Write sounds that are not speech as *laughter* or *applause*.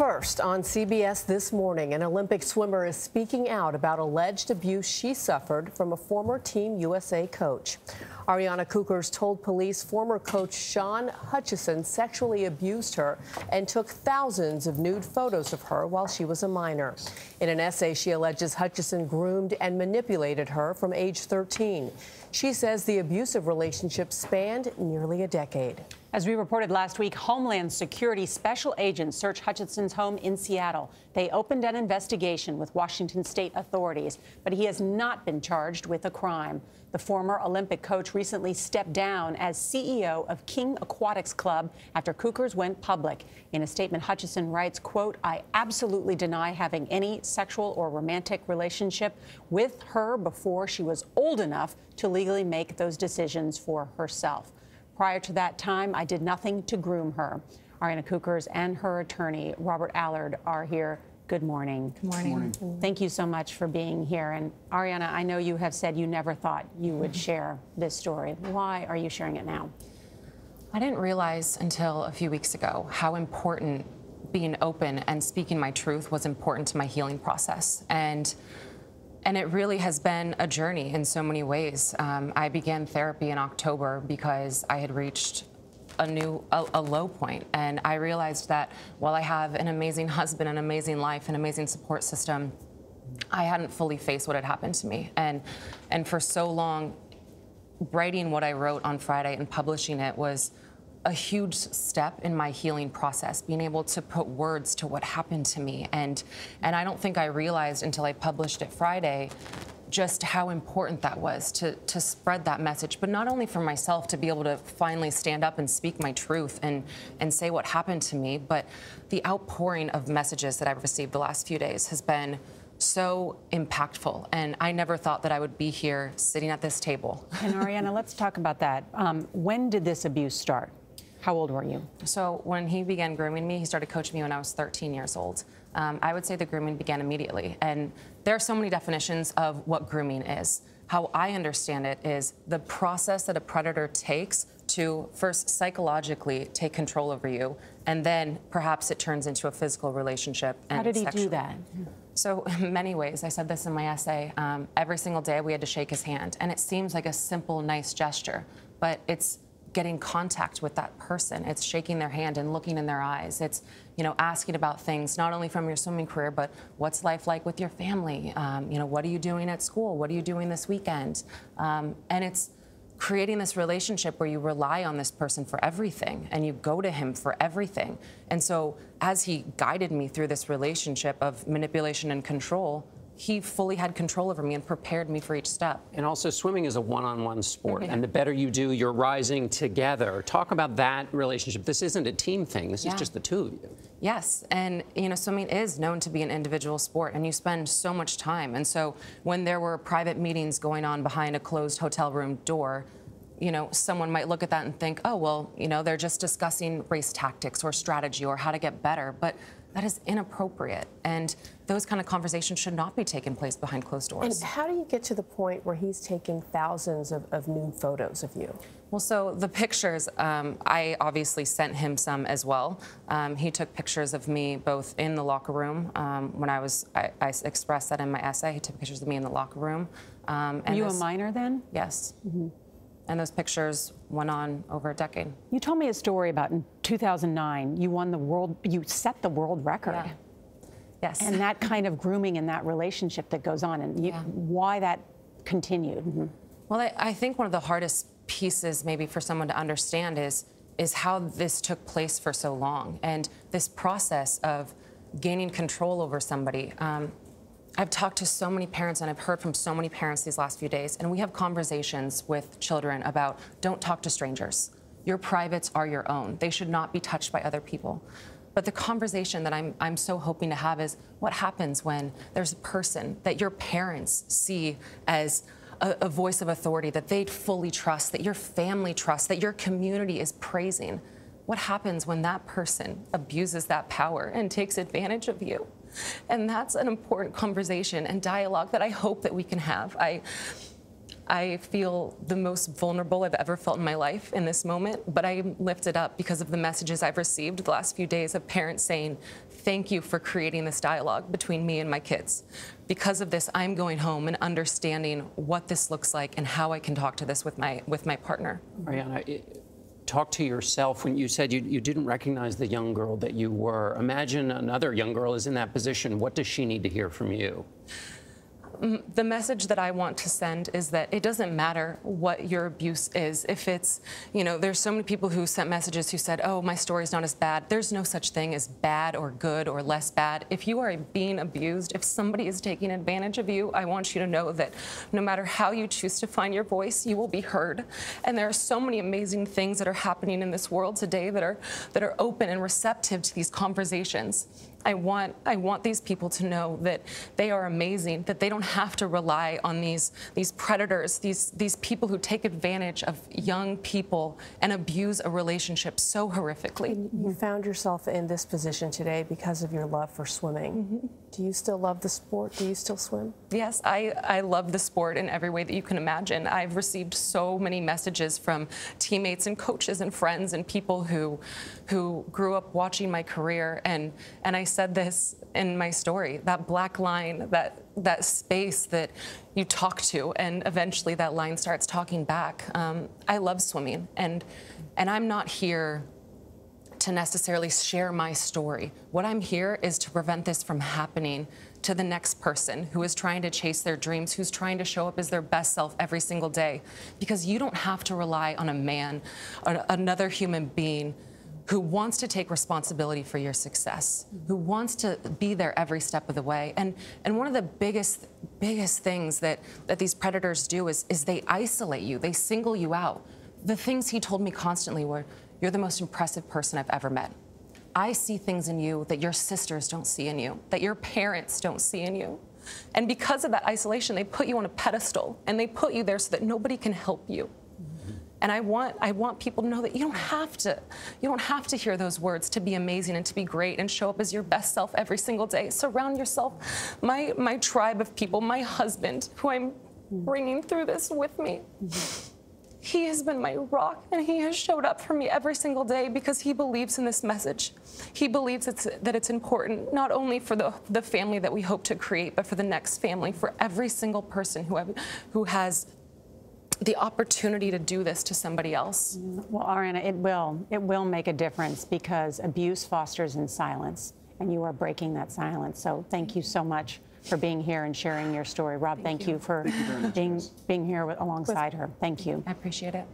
First, on CBS this morning, an Olympic swimmer is speaking out about alleged abuse she suffered from a former Team USA coach. Ariana Kukors told police former coach Sean Hutchison sexually abused her and took thousands of nude photos of her while she was a minor. In an essay, she alleges Hutchison groomed and manipulated her from age 13. She says the abusive relationship spanned nearly a decade. As we reported last week, Homeland Security special agents searched Hutchison's home in Seattle. They opened an investigation with Washington state authorities, but he has not been charged with a crime. The former Olympic coach recently stepped down as CEO of King Aquatics Club after Kukors went public. In a statement, Hutchison writes, quote, I absolutely deny having any sexual or romantic relationship with her before she was old enough to legally make those decisions for herself. Prior to that time, I did nothing to groom her. Ariana Kukors and her attorney, Robert Allard, are here. Good morning. Good morning. Good morning. Thank you so much for being here. And Ariana, I know you have said you never thought you would share this story. Why are you sharing it now? I didn't realize until a few weeks ago how important being open and speaking my truth was important to my healing process. And and it really has been a journey in so many ways. Um, I began therapy in October because I had reached a new a, a, low point and i realized that while i have an amazing *laughs* husband an amazing life an amazing support system i hadn't fully faced what had happened to me and and for so long writing what i wrote on friday and publishing it was a huge step in my healing process, being able to put words to what happened to me. And, and I don't think I realized until I published it Friday just how important that was to, to spread that message, but not only for myself to be able to finally stand up and speak my truth and, and say what happened to me, but the outpouring of messages that I've received the last few days has been so impactful. And I never thought that I would be here sitting at this table. and Ariana, let's talk about that. Um, when did this abuse start? How old were you? So when he began grooming me, he started coaching me when I was 13 years old. Um, I would say the grooming began immediately. And there are so many definitions of what grooming is. How I understand it is the process that a predator takes to first psychologically take control over you, and then perhaps it turns into a physical relationship. How did he sexual. do that? So, in *laughs* many ways, I said this in my essay. Um, every single day we had to shake his hand, and it seems like a simple, nice gesture, but it's getting contact with that person. It's shaking their hand and looking in their eyes. It's, you know, asking about things, not only from your swimming career, but what's life like with your family? Um, you know, what are you doing at school? What are you doing this weekend? Um, and it's creating this relationship where you rely on this person for everything and you go to him for everything. And so as he guided me through this relationship of manipulation and control, he fully had control over me and prepared me for each step. And also, swimming is a one-on-one sport, mm-hmm. and the better you do, you're rising together. Talk about that relationship. This isn't a team thing. This yeah. is just the two of you. Yes, and you know, swimming is known to be an individual sport, and you spend so much time. And so, when there were private meetings going on behind a closed hotel room door, you know, someone might look at that and think, oh, well, you know, they're just discussing race tactics or strategy or how to get better. But that is inappropriate. And those kind of conversations should not be taking place behind closed doors. And how do you get to the point where he's taking thousands of, of nude photos of you? Well, so the pictures, um, I obviously sent him some as well. Um, he took pictures of me both in the locker room um, when I was, I, I, expressed that in my essay. He took pictures of me in the locker room. Um, Are you this, a minor then? Yes. Mm -hmm. And those pictures went on over a decade. You told me a story about in 2009, you won the world, you set the world record. Yeah. Yes. And that kind of grooming and that relationship that goes on and you, yeah. why that continued. Mm -hmm. Well, I, I think one of the hardest pieces maybe for someone to understand is is how this took place for so long and this process of gaining control over somebody. Um, I've talked to so many parents and I've heard from so many parents these last few days, and we have conversations with children about don't talk to strangers. Your privates are your own. They should not be touched by other people. But the conversation that I'm, I'm so hoping to have is what happens when there's a person that your parents see as a, a voice of authority that they fully trust, that your family trusts, that your community is praising. What happens when that person abuses that power and takes advantage of you? And that's an important conversation and dialogue that I hope that we can have. I, I feel the most vulnerable I've ever felt in my life in this moment, but I'm lifted up because of the messages I've received the last few days of parents saying, thank you for creating this dialogue between me and my kids. Because of this, I'm going home and understanding what this looks like and how I can talk to this with my with my partner. Ariana, talk to yourself when you said you, you didn't recognize the young girl that you were. Imagine another young girl is in that position. What does she need to hear from you? Mm-hmm. the message that I want to send is that it doesn't matter what your abuse is. If it's, you know, there's so many people who sent messages who said, oh, my story's not as bad. There's no such thing as bad or good or less bad. If you are being abused, if somebody is taking advantage of you, I want you to know that no matter how you choose to find your voice, you will be heard. And there are so many amazing things that are happening in this world today that are, that are open and receptive to these conversations. I want I want these people to know that they are amazing, that they don't have to rely on these these predators, these these people who take advantage of young people and abuse a relationship so horrifically. You found yourself in this position today because of your love for swimming. Mm -hmm. Do you still love the sport? Do you still swim? Yes, I, I love the sport in every way that you can imagine. I've received so many messages from teammates and coaches and friends and people who who grew up watching my career and and I said this in my story, that black line, that that space that you talk to and eventually that line starts talking back. Um, I love swimming and and I'm not here to necessarily share my story. What I'm here is to prevent this from happening to the next person who is trying to chase their dreams, who's trying to show up as their best self every single day. Because you don't have to rely on a man, or another human being who wants to take responsibility for your success, who wants to be there every step of the way. And and one of the biggest biggest things that that these predators do is is they isolate you, they single you out. The things he told me constantly were you're the most impressive person I've ever met. I see things in you that your sisters don't see in you, that your parents don't see in you. And because of that isolation, they put you on a pedestal and they put you there so that nobody can help you. And I want I want people to know that you don't have to you don't have to hear those words to be amazing and to be great and show up as your best self every single day. Surround yourself. My my tribe of people, my husband, who I'm bringing through this with me. He has been my rock, and he has showed up for me every single day because he believes in this message. He believes it's, that it's important not only for the, the family that we hope to create, but for the next family, for every single person who, have, who has the opportunity to do this to somebody else. Well, Ariana, it will. It will make a difference because abuse fosters in silence, and you are breaking that silence. So thank you so much for being here and sharing your story. Rob, thank, thank you. you. for thank you being, being here with, alongside with, her. Thank you. I appreciate it.